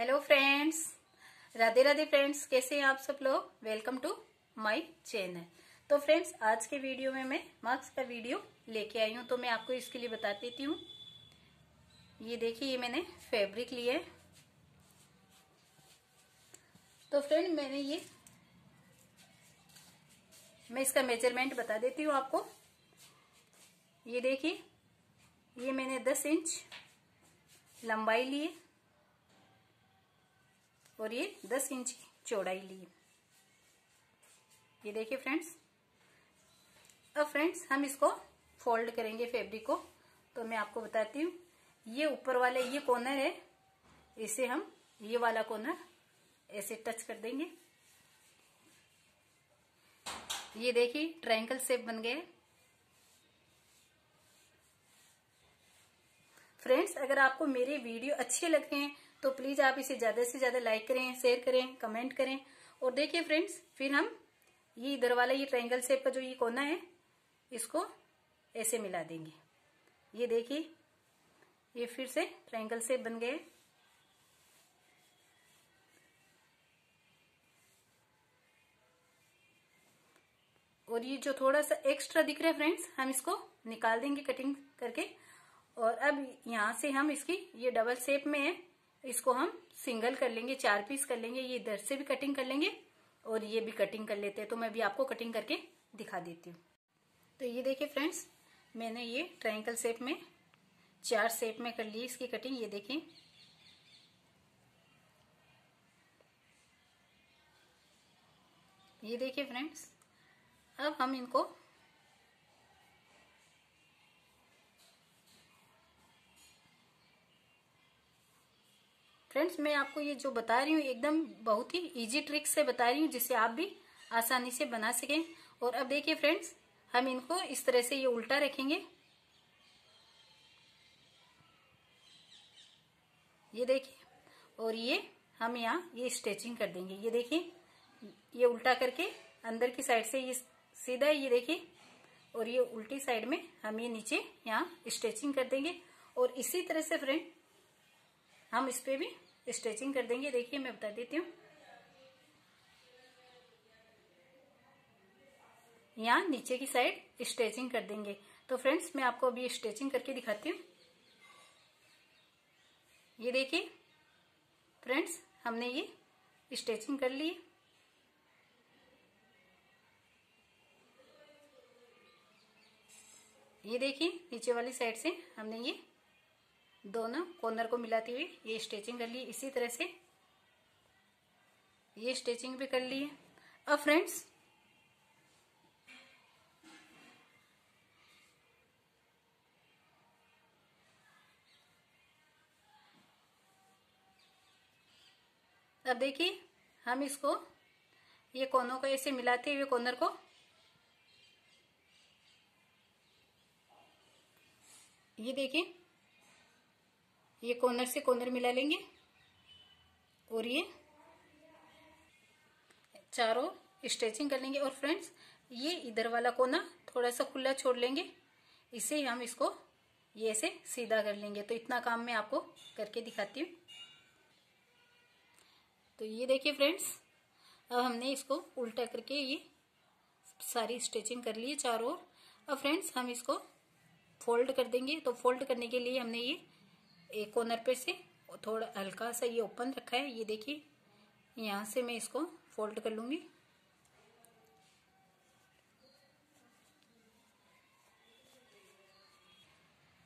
Hello friends Radhe Radhe friends कैसे हैं आप सब लोग? वेलकम टू माय चैनल तो फ्रेंड्स आज के वीडियो में मैं मार्क्स का वीडियो लेके आई हूँ तो मैं आपको इसके लिए बता देती हूँ। ये देखिए, ये मैंने फैब्रिक लिया है। तो फ्रेंड मैंने ये, मैं इसका मेज़रमेंट बता देती हूँ आपको। ये देखिए, ये मैंने 10 इंच लंबाई ली और ये 10 इंच चौड़ाई ली। ये देखिए फ्रेंड्स, अब फ्रेंड्स हम इसको फोल्ड करेंगे फैब्रिक को। तो मैं आपको बताती हूँ, ये ऊपर वाले ये कॉर्नर है, इसे हम ये वाला कॉर्नर ऐसे टच कर देंगे। ये देखिए ट्रायंगल शेप बन गए फ्रेंड्स, अगर आपको मेरे वीडियो अच्छे लग रहे हैं तो प्लीज़ आप इसे ज़्यादा से ज़्यादा लाइक करें शेयर करें कमेंट करें। और देखिए फ्रेंड्स फिर हम ये इधर वाला, ये ट्रायंगल शेप का जो ये कोना है, इसको ऐसे मिला देंगे। ये देखिए, ये फिर से ट्रायंगल शेप बन गए। और ये जो थोड़ा सा एक्स्ट्रा दिख रहा है फ्रेंड्स हम इसको निकाल देंगे कटिंग करके। और अब यहाँ से हम इसकी, ये डबल शेप में है इसको हम सिंगल कर लेंगे, चार पीस कर लेंगे, ये इधर से भी कटिंग कर लेंगे और ये भी कटिंग कर लेते हैं। तो मैं भी आपको कटिंग करके दिखा देती हूँ। तो ये देखिए फ्रेंड्स मैंने ये ट्रायंगल शेप में, चार शेप में कर ली इसकी कटिंग ये देखिए। ये देखिए फ्रेंड्स अब हम इनको फ्रेंड्स मैं आपको ये जो बता रही हूँ एकदम बहुत ही इजी ट्रिक से बता रही हूँ जिससे आप भी आसानी से बना सकें। और अब देखिए फ्रेंड्स हम इनको इस तरह से ये उल्टा रखेंगे। ये देखिए, और ये हम यहाँ ये स्ट्रेचिंग कर देंगे। ये देखिए, ये उल्टा करके अंदर की साइड से ये सीधा ये देखिए, और ये उल्टी साइड में हम ये नीचे यहाँ स्टिचिंग कर देंगे। और इसी तरह से फ्रेंड हम इस पे भी स्ट्रेचिंग कर देंगे। देखिए, मैं बता देती हूँ। यहाँ नीचे की साइड स्ट्रेचिंग कर देंगे। तो फ्रेंड्स मैं आपको अभी स्ट्रेचिंग करके दिखाती हूँ। ये देखिए फ्रेंड्स हमने ये स्ट्रेचिंग कर ली। ये देखिए, नीचे वाली साइड से हमने ये दोनों कॉर्नर को मिलाती हुई ये स्टिचिंग कर ली। इसी तरह से ये स्टिचिंग भी कर ली है। अब फ्रेंड्स अब देखिए, हम इसको ये कोनों को ऐसे मिलाते हुए कॉर्नर को ये देखिए ये कॉर्नर से कॉर्नर मिला लेंगे। और ये चारों स्ट्रेचिंग कर लेंगे। और फ्रेंड्स ये इधर वाला कोना थोड़ा सा खुला छोड़ लेंगे। इसे हम इसको ये ऐसे सीधा कर लेंगे। तो इतना काम मैं आपको करके दिखाती हूँ। तो ये देखिए फ्रेंड्स अब हमने इसको उल्टा करके ये सारी स्टिचिंग कर ली है चारों ओर। अब फ्रेंड्स हम इसको फोल्ड कर देंगे। तो फोल्ड करने के लिए हमने ये एक कॉर्नर पे से थोड़ा हल्का सा ये ओपन रखा है, ये देखिए। यहाँ से मैं इसको फोल्ड कर लूँगी।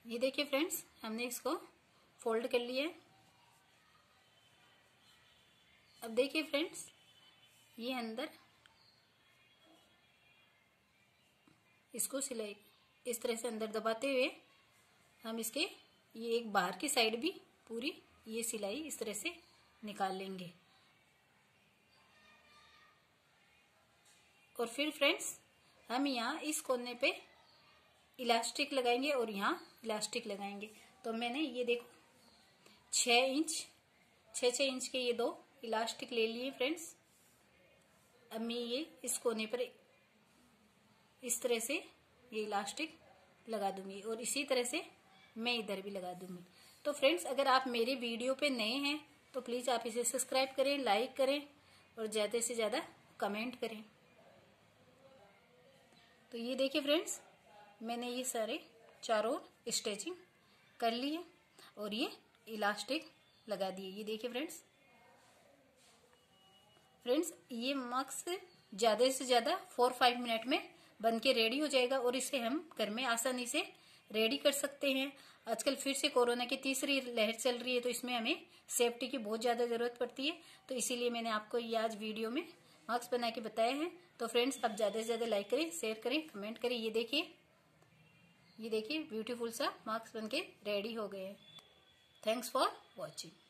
ये देखिए फ्रेंड्स, हमने इसको फोल्ड कर लिया अब देखिए फ्रेंड्स, ये अंदर इसको सिलाई, इस तरह से अंदर दबाते हुए हम इसके ये एक बाहर की साइड भी पूरी ये सिलाई इस तरह से निकाल लेंगे। और फिर फ्रेंड्स, हम यहाँ इस कोने पे इलास्टिक लगाएँगे और यहाँ इलास्टिक लगाएँगे। तो मैंने ये देखो छ इंच छ छ इंच के ये दो इलास्टिक ले लिए फ्रेंड्स। अब मैं ये इस कोने पर इस तरह से ये इलास्टिक लगा दूँगी और इसी तरह से मैं इधर भी लगा दूँगी। तो फ्रेंड्स अगर आप मेरे वीडियो पे नए हैं तो प्लीज़ आप इसे सब्सक्राइब करें लाइक करें और ज़्यादा से ज़्यादा कमेंट करें। तो ये देखिए फ्रेंड्स मैंने ये सारे चारों स्टेचिंग कर लिए और ये इलास्टिक लगा दिए। ये देखिए फ्रेंड्स फ्रेंड्स ये मास्क ज़्यादा से ज़्यादा फोर फाइव मिनट में बन के रेडी हो जाएगा और इसे हम घर में आसानी से रेडी कर सकते हैं। आजकल फिर से कोरोना की तीसरी लहर चल रही है तो इसमें हमें सेफ्टी की बहुत ज़्यादा ज़रूरत पड़ती है। तो इसीलिए मैंने आपको ये आज वीडियो में मास्क बना के बताए हैं। तो फ्रेंड्स, आप ज़्यादा से ज़्यादा लाइक करें, शेयर करें, कमेंट करें। ये देखिए ये देखिए, ब्यूटीफुल सा मास्क बन के रेडी हो गए हैं। Thanks for watching.